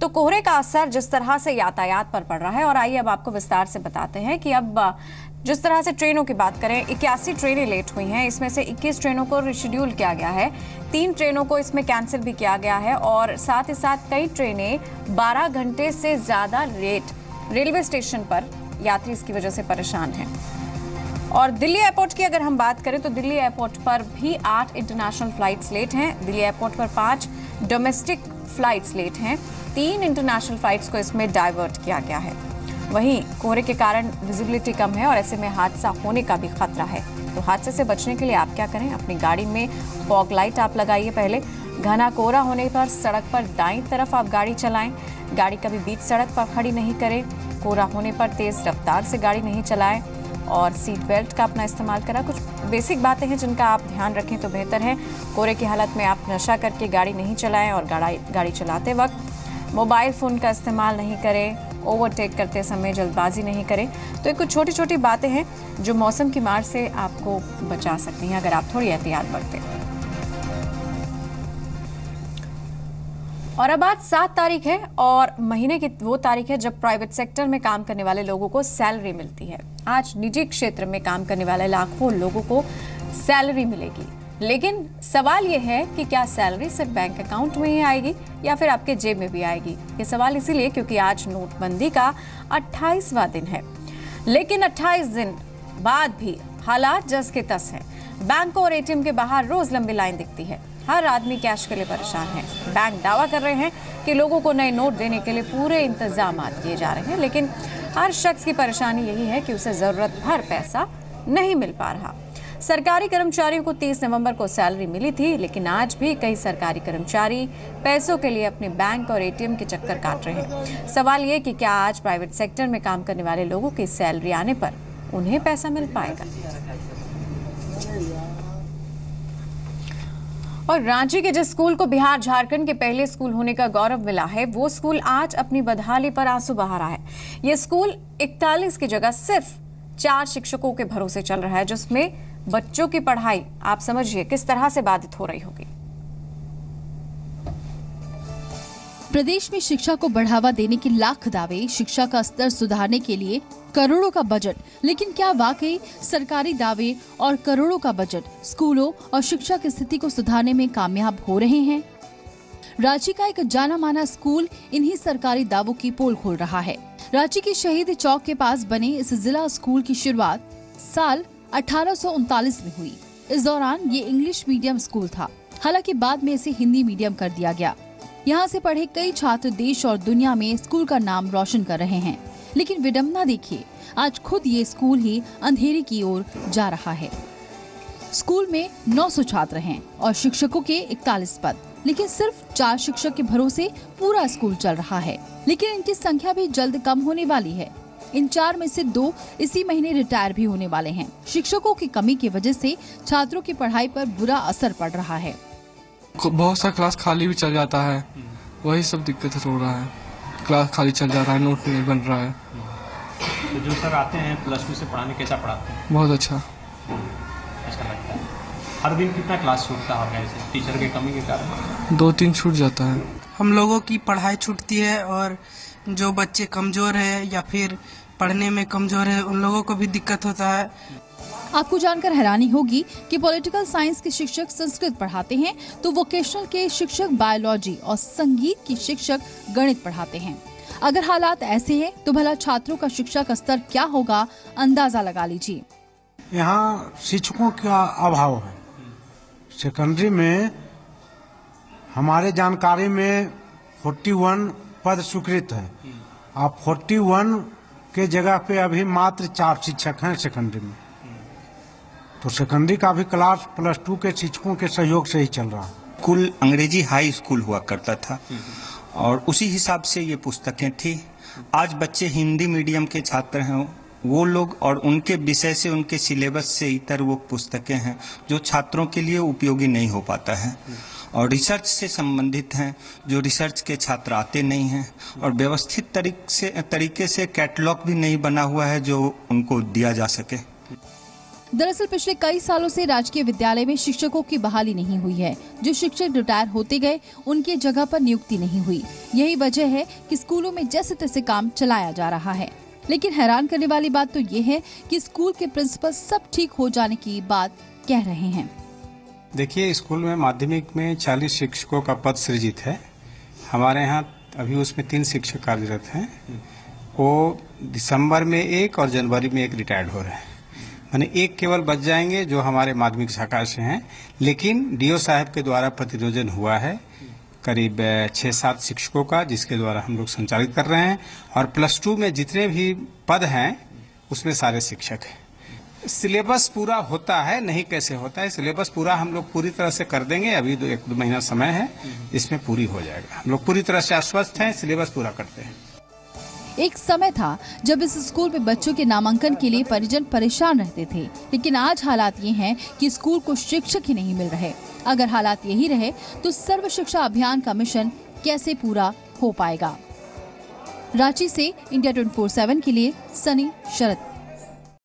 तो कोहरे का असर जिस तरह से यातायात पर पड़ रहा है, और आइए अब आपको विस्तार से बताते हैं कि अब, जिस तरह से ट्रेनों की बात करें, इक्यासी ट्रेनें लेट हुई हैं। इसमें से 21 ट्रेनों को रिशेड्यूल किया गया है। तीन ट्रेनों को इसमें कैंसिल भी किया गया है, और साथ ही साथ कई ट्रेनें 12 घंटे से ज़्यादा लेट रेलवे स्टेशन पर यात्री इसकी वजह से परेशान हैं। और दिल्ली एयरपोर्ट की अगर हम बात करें तो दिल्ली एयरपोर्ट पर भी आठ इंटरनेशनल फ्लाइट्स लेट हैं। दिल्ली एयरपोर्ट पर पाँच डोमेस्टिक फ्लाइट्स लेट हैं। तीन इंटरनेशनल फ्लाइट्स को इसमें डाइवर्ट किया गया है। वहीं कोहरे के कारण विजिबिलिटी कम है और ऐसे में हादसा होने का भी खतरा है। तो हादसे से बचने के लिए आप क्या करें? अपनी गाड़ी में फॉग लाइट आप लगाइए पहले। घना कोहरा होने पर सड़क पर दाईं तरफ़ आप गाड़ी चलाएँ। गाड़ी कभी बीच सड़क पर खड़ी नहीं करें। कोहरा होने पर तेज रफ्तार से गाड़ी नहीं चलाएँ। और सीट बेल्ट का अपना इस्तेमाल करा। कुछ बेसिक बातें हैं जिनका आप ध्यान रखें तो बेहतर है। कोरे की हालत में आप नशा करके गाड़ी नहीं चलाएँ और गाड़ी गाड़ी चलाते वक्त मोबाइल फ़ोन का इस्तेमाल नहीं करें ओवरटेक करते समय जल्दबाजी नहीं करें। तो ये कुछ छोटी छोटी बातें हैं जो मौसम की मार से आपको बचा सकती हैं अगर आप थोड़ी एहतियात बरतें। और अब आज सात तारीख है और महीने की वो तारीख है जब प्राइवेट सेक्टर में काम करने वाले लोगों को सैलरी मिलती है। आज निजी क्षेत्र में काम करने वाले लाखों लोगों को सैलरी मिलेगी। लेकिन सवाल यह है कि क्या सैलरी सिर्फ़ बैंक अकाउंट में ही आएगी या फिर आपके जेब में भी आएगी? ये सवाल इसीलिए क्योंकि आज नोटबंदी का 28वां दिन है। लेकिन 28 दिन बाद भी हालात जस के तस हैं। बैंकों और एटीएम के बाहर रोज लंबी लाइन दिखती है। हर आदमी कैश के लिए परेशान है। बैंक दावा कर रहे हैं कि लोगों को नए नोट देने के लिए पूरे इंतज़ाम किए जा रहे हैं, लेकिन हर शख्स की परेशानी यही है कि उसे ज़रूरत भर पैसा नहीं मिल पा रहा। सरकारी कर्मचारियों को 30 नवंबर को सैलरी मिली थी, लेकिन आज भी कई सरकारी कर्मचारी पैसों के लिए अपने बैंक और एटीएम के चक्कर काट रहे हैं। सवाल ये कि क्या आज प्राइवेट सेक्टर में काम करने वाले लोगों की सैलरी आने पर उन्हें पैसा मिल पाएगा? और रांची के जिस स्कूल को बिहार झारखंड के पहले स्कूल होने का गौरव मिला है, वो स्कूल आज अपनी बदहाली पर आँसू बहा रहा है। ये स्कूल 41 की जगह सिर्फ़ चार शिक्षकों के भरोसे चल रहा है, जिसमें बच्चों की पढ़ाई, आप समझिए, किस तरह से बाधित हो रही होगी। प्रदेश में शिक्षा को बढ़ावा देने के लाख दावे, शिक्षा का स्तर सुधारने के लिए करोड़ों का बजट। लेकिन क्या वाकई सरकारी दावे और करोड़ों का बजट स्कूलों और शिक्षा की स्थिति को सुधारने में कामयाब हो रहे हैं? रांची का एक जाना माना स्कूल इन्हीं सरकारी दावों की पोल खोल रहा है। रांची के शहीद चौक के पास बने इस जिला स्कूल की शुरुआत साल अठारह सौ उनतालीस में हुई। इस दौरान ये इंग्लिश मीडियम स्कूल था। हालाँकि बाद में इसे हिंदी मीडियम कर दिया गया। यहाँ से पढ़े कई छात्र देश और दुनिया में स्कूल का नाम रोशन कर रहे हैं। लेकिन विडम्बना देखिए, आज खुद ये स्कूल ही अंधेरे की ओर जा रहा है। स्कूल में 900 छात्र हैं और शिक्षकों के 41 पद, लेकिन सिर्फ़ चार शिक्षक के भरोसे पूरा स्कूल चल रहा है। लेकिन इनकी संख्या भी जल्द कम होने वाली है। इन चार में से दो इसी महीने रिटायर भी होने वाले हैं। शिक्षकों की कमी की वजह से छात्रों की पढ़ाई पर बुरा असर पड़ रहा है। बहुत सा क्लास खाली भी चल जाता है। वही सब दिक्कत हो रहा है। क्लास खाली चल जा रहा है नोट नहीं बन रहा है। तो जो सर आते हैं प्लस टू से पढ़ाने कैसा पढ़ाते हैं? बहुत अच्छा। अच्छा लगता है। हर दिन कितना क्लास छूटता है ऐसे? टीचर के कमी के कारण? दो तीन छूट जाता है। हम लोगों की पढ़ाई छूटती है और जो बच्चे कमज़ोर है या फिर पढ़ने में कमज़ोर है उन लोगों को भी दिक्कत होता है। आपको जानकर हैरानी होगी कि पॉलिटिकल साइंस के शिक्षक संस्कृत पढ़ाते हैं तो वोकेशनल के शिक्षक बायोलॉजी और संगीत की शिक्षक गणित पढ़ाते हैं। अगर हालात ऐसे हैं तो भला छात्रों का शिक्षा का स्तर क्या होगा अंदाज़ा लगा लीजिए। यहाँ शिक्षकों का अभाव है। सेकेंडरी में हमारे जानकारी में 41 पद स्वीकृत है। आप 41 के जगह पे अभी मात्र चार शिक्षक हैं सेकेंडरी में। तो सेकेंडरी का भी क्लास प्लस टू के शिक्षकों के सहयोग से ही चल रहा कुल अंग्रेज़ी हाई स्कूल हुआ करता था और उसी हिसाब से ये पुस्तकें थी। आज बच्चे हिंदी मीडियम के छात्र हैं वो लोग और उनके विषय से, उनके सिलेबस से इतर वो पुस्तकें हैं जो छात्रों के लिए उपयोगी नहीं हो पाता है। और रिसर्च से संबंधित हैं, जो रिसर्च के छात्र आते नहीं हैं और व्यवस्थित तरीके से तरीके से कैटलॉग भी नहीं बना हुआ है जो उनको दिया जा सके। दरअसल पिछले कई सालों से राजकीय विद्यालय में शिक्षकों की बहाली नहीं हुई है। जो शिक्षक रिटायर होते गए उनकी जगह पर नियुक्ति नहीं हुई। यही वजह है कि स्कूलों में जैसे तैसे काम चलाया जा रहा है। लेकिन हैरान करने वाली बात तो ये है कि स्कूल के प्रिंसिपल सब ठीक हो जाने की बात कह रहे हैं। देखिए स्कूल में माध्यमिक में 40 शिक्षकों का पद सृजित है। हमारे यहाँ अभी उसमें तीन शिक्षक कार्यरत हैं। वो दिसंबर में एक और जनवरी में एक रिटायर्ड हो रहे हैं। मैंने एक केवल बच जाएँगे जो हमारे माध्यमिक शाखा से हैं, लेकिन डीओ साहब के द्वारा प्रतिरोजन हुआ है। करीब छः सात शिक्षकों का, जिसके द्वारा हम लोग संचालित कर रहे हैं। और प्लस टू में जितने भी पद हैं, उसमें सारे शिक्षक हैं। सिलेबस पूरा होता है, नहीं कैसे होता है, सिलेबस पूरा हम लोग पूरी तरह से कर देंगे, अभी दो, एक दो महीना समय है, इसमें पूरी हो जाएगा। हम लोग पूरी तरह से आश्वस्त हैं, सिलेबस पूरा करते हैं। एक समय था जब इस स्कूल में बच्चों के नामांकन के लिए परिजन परेशान रहते थे, लेकिन आज हालात ये हैं कि स्कूल को शिक्षक ही नहीं मिल रहे। अगर हालात यही रहे तो सर्व शिक्षा अभियान का मिशन कैसे पूरा हो पाएगा? रांची से इंडिया 24/7 के लिए सनी शरद।